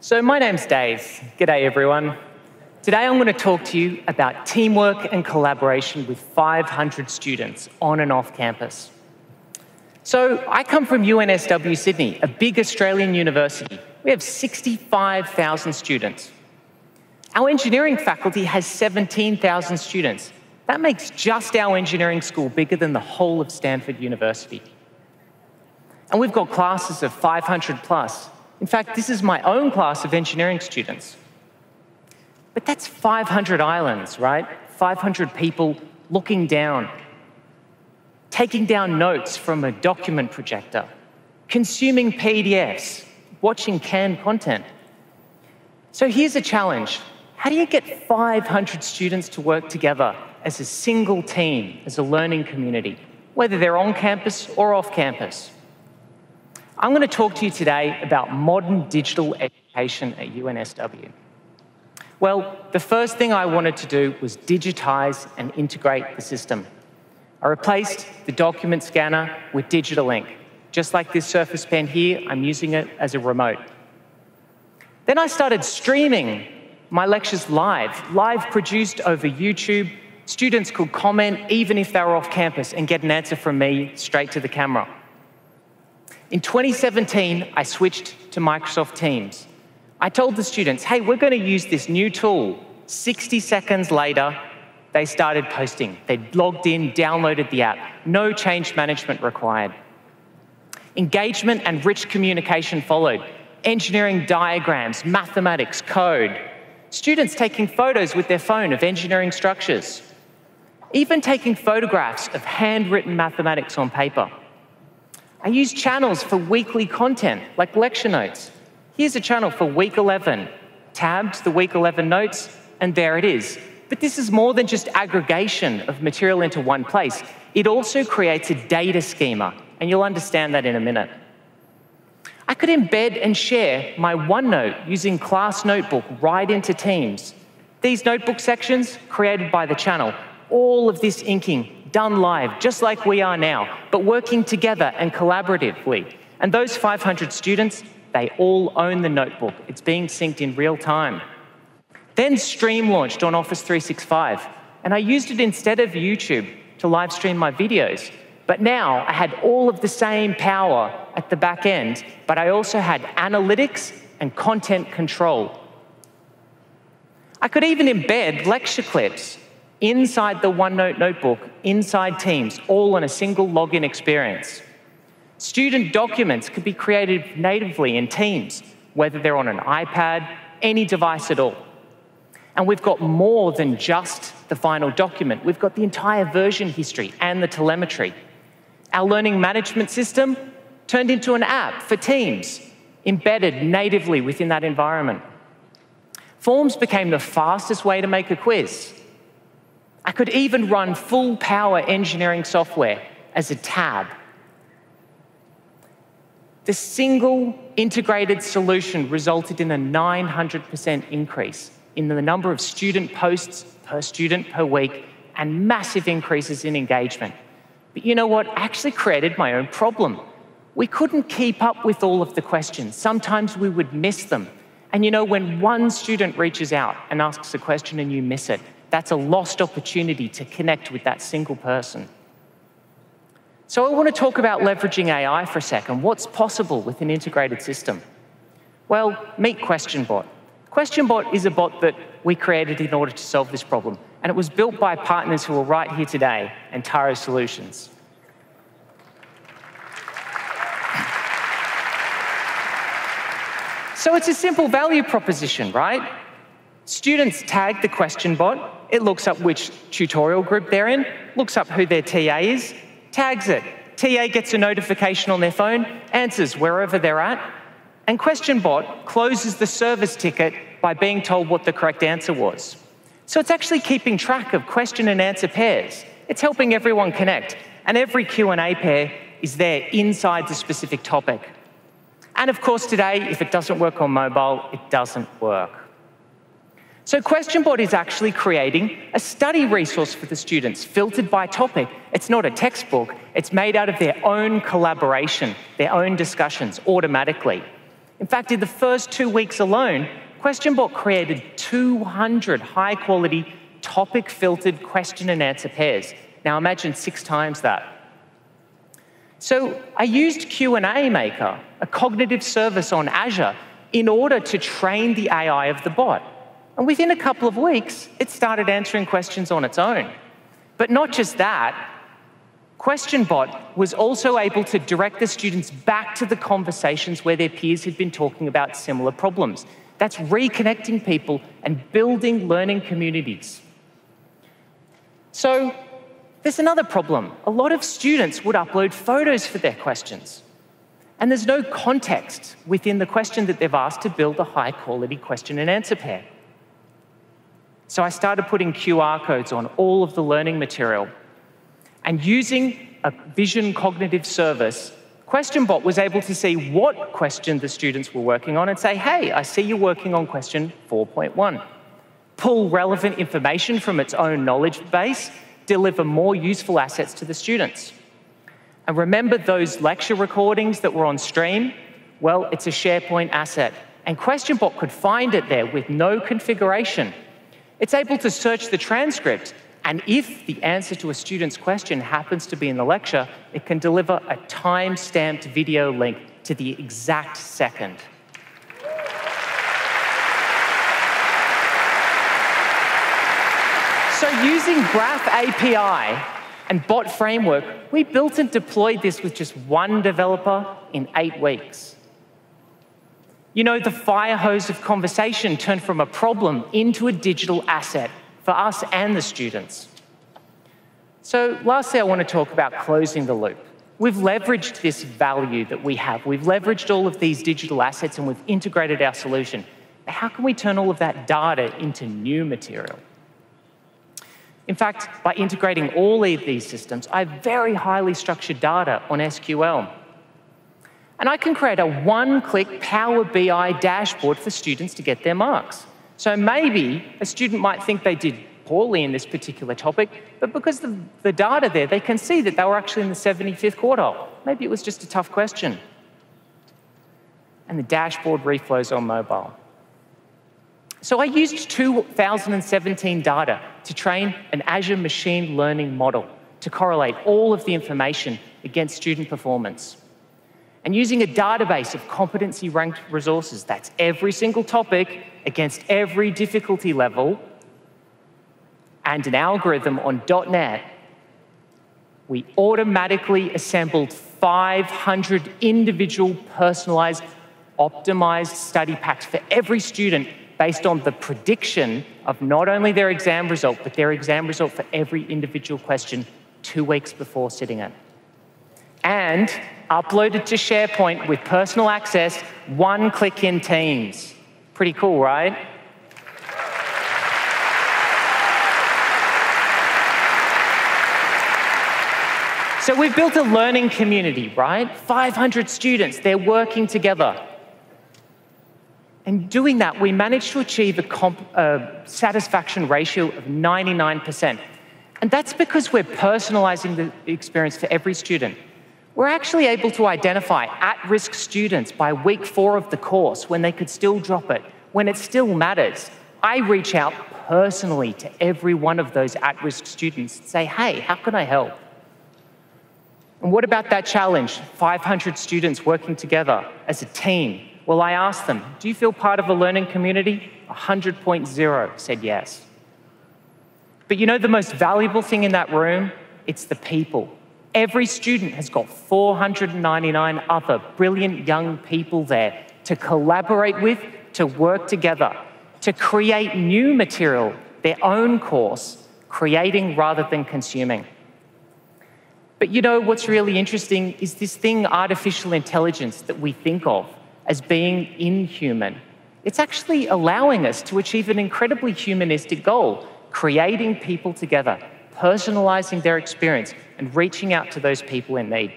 So, my name's Dave. G'day, everyone. Today, I'm going to talk to you about teamwork and collaboration with 500 students on and off campus. So, I come from UNSW Sydney, a big Australian university. We have 65,000 students. Our engineering faculty has 17,000 students. That makes just our engineering school bigger than the whole of Stanford University. And we've got classes of 500 plus. In fact, this is my own class of engineering students. But that's 500 islands, right? 500 people looking down, taking down notes from a document projector, consuming PDFs, watching canned content. So here's a challenge. How do you get 500 students to work together as a single team, as a learning community, whether they're on campus or off campus? I'm going to talk to you today about modern digital education at UNSW. Well, the first thing I wanted to do was digitize and integrate the system. I replaced the document scanner with digital ink. Just like this Surface Pen here, I'm using it as a remote. Then I started streaming my lectures live, live produced over YouTube. Students could comment even if they were off campus and get an answer from me straight to the camera. In 2017, I switched to Microsoft Teams. I told the students, hey, we're going to use this new tool. 60 seconds later, they started posting. They'd logged in, downloaded the app. No change management required. Engagement and rich communication followed. Engineering diagrams, mathematics, code. Students taking photos with their phone of engineering structures. Even taking photographs of handwritten mathematics on paper. I use channels for weekly content, like lecture notes. Here's a channel for week 11. Tabbed the week 11 notes, and there it is. But this is more than just aggregation of material into one place. It also creates a data schema, and you'll understand that in a minute. I could embed and share my OneNote using Class Notebook right into Teams. These notebook sections created by the channel, all of this inking done live, just like we are now, but working together and collaboratively. And those 500 students, they all own the notebook. It's being synced in real time. Then Stream launched on Office 365, and I used it instead of YouTube to live stream my videos. But now I had all of the same power at the back end, but I also had analytics and content control. I could even embed lecture clips inside the OneNote notebook, inside Teams, all in a single login experience. Student documents could be created natively in Teams, whether they're on an iPad, any device at all. And we've got more than just the final document. We've got the entire version history and the telemetry. Our learning management system turned into an app for Teams, embedded natively within that environment. Forms became the fastest way to make a quiz. I could even run full power engineering software as a tab. The single integrated solution resulted in a 900% increase in the number of student posts per student per week and massive increases in engagement. But you know what? Actually created my own problem. We couldn't keep up with all of the questions. Sometimes we would miss them. And you know, when one student reaches out and asks a question and you miss it, that's a lost opportunity to connect with that single person. So, I want to talk about leveraging AI for a second. What's possible with an integrated system? Well, meet QuestionBot. QuestionBot is a bot that we created in order to solve this problem, and it was built by partners who are right here today, Antaro Solutions. So it's a simple value proposition, right? Students tag the question bot, it looks up which tutorial group they're in, looks up who their TA is, tags it. TA gets a notification on their phone, answers wherever they're at, and QuestionBot closes the service ticket by being told what the correct answer was. So it's actually keeping track of question and answer pairs. It's helping everyone connect, and every Q&A pair is there inside the specific topic. And of course, today, if it doesn't work on mobile, it doesn't work. So QuestionBot is actually creating a study resource for the students, filtered by topic. It's not a textbook, it's made out of their own collaboration, their own discussions automatically. In fact, in the first two weeks alone, QuestionBot created 200 high quality topic filtered question and answer pairs. Now imagine six times that. So I used QnA Maker, a cognitive service on Azure, in order to train the AI of the bot. And within a couple of weeks, it started answering questions on its own. But not just that, QuestionBot was also able to direct the students back to the conversations where their peers had been talking about similar problems. That's reconnecting people and building learning communities. So there's another problem. A lot of students would upload photos for their questions. And there's no context within the question that they've asked to build a high quality question and answer pair. So I started putting QR codes on all of the learning material. And using a vision cognitive service, QuestionBot was able to see what question the students were working on and say, hey, I see you're working on question 4.1. Pull relevant information from its own knowledge base, deliver more useful assets to the students. And remember those lecture recordings that were on stream? Well, it's a SharePoint asset. And QuestionBot could find it there with no configuration. It's able to search the transcript, and if the answer to a student's question happens to be in the lecture, it can deliver a time-stamped video link to the exact second. So using Graph API, and Bot Framework, we built and deployed this with just one developer in eight weeks. You know, the fire hose of conversation turned from a problem into a digital asset for us and the students. So, lastly, I want to talk about closing the loop. We've leveraged this value that we have. We've leveraged all of these digital assets and we've integrated our solution. how can we turn all of that data into new material? In fact, by integrating all of these systems, I have very highly structured data on SQL. And I can create a one-click Power BI dashboard for students to get their marks. So maybe a student might think they did poorly in this particular topic, but because of the data there, they can see that they were actually in the 75th quartile. Maybe it was just a tough question. And the dashboard reflows on mobile. So I used 2017 data to train an Azure machine learning model to correlate all of the information against student performance. And using a database of competency ranked resources, that's every single topic against every difficulty level, and an algorithm on .NET, we automatically assembled 500 individual personalized optimized study packs for every student based on the prediction of not only their exam result, but their exam result for every individual question two weeks before sitting it. And uploaded to SharePoint with personal access, one click in Teams. Pretty cool, right? So we've built a learning community, right? 500 students, they're working together. And doing that, we managed to achieve a comp, satisfaction ratio of 99%. And that's because we're personalizing the experience for every student. We're actually able to identify at risk students by week four of the course when they could still drop it, when it still matters. I reach out personally to every one of those at risk students and say, hey, how can I help? And what about that challenge? 500 students working together as a team well, I asked them, Do you feel part of a learning community? 100.0 said yes. But you know the most valuable thing in that room? It's the people. Every student has got 499 other brilliant young people there to collaborate with, to work together, to create new material, their own course, creating rather than consuming. But you know what's really interesting is this thing, artificial intelligence, that we think of as being inhuman. It's actually allowing us to achieve an incredibly humanistic goal creating people together, personalizing their experience, and reaching out to those people in need.